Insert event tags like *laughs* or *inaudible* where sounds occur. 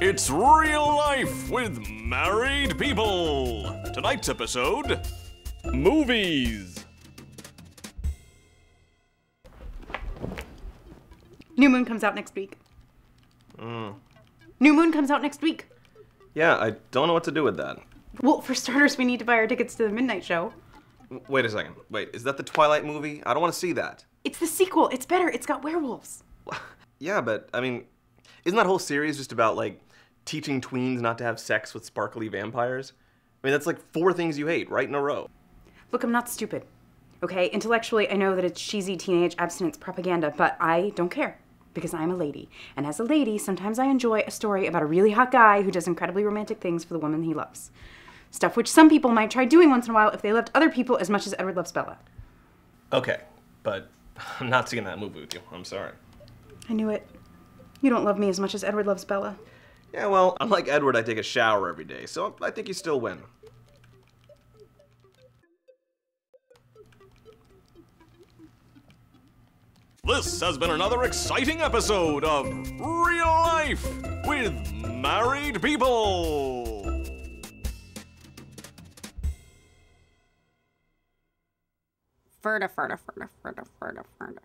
It's real life with married people. Tonight's episode movies. New Moon comes out next week. Mm. New Moon comes out next week. Yeah, I don't know what to do with that. Well, for starters, we need to buy our tickets to the midnight show. W- Wait a second. Wait, is that the Twilight movie? I don't want to see that. It's the sequel. It's better. It's got werewolves. *laughs* Yeah, but I mean, isn't that whole series just about like teaching tweens not to have sex with sparkly vampires? I mean, that's like four things you hate right in a row. Look, I'm not stupid. Okay, intellectually, I know that it's cheesy teenage abstinence propaganda, but I don't care because I'm a lady. And as a lady, sometimes I enjoy a story about a really hot guy who does incredibly romantic things for the woman he loves. Stuff which some people might try doing once in a while if they loved other people as much as Edward loves Bella. Okay, but *laughs* I'm not seeing that movie with you. I'm sorry. I knew it. You don't love me as much as Edward loves Bella. Yeah, well, *laughs* unlike Edward, I take a shower every day, so I think you still win. This has been another exciting episode of Real Life with Married People. Ferda, Ferda, Ferda, Ferda, Ferda, Ferda.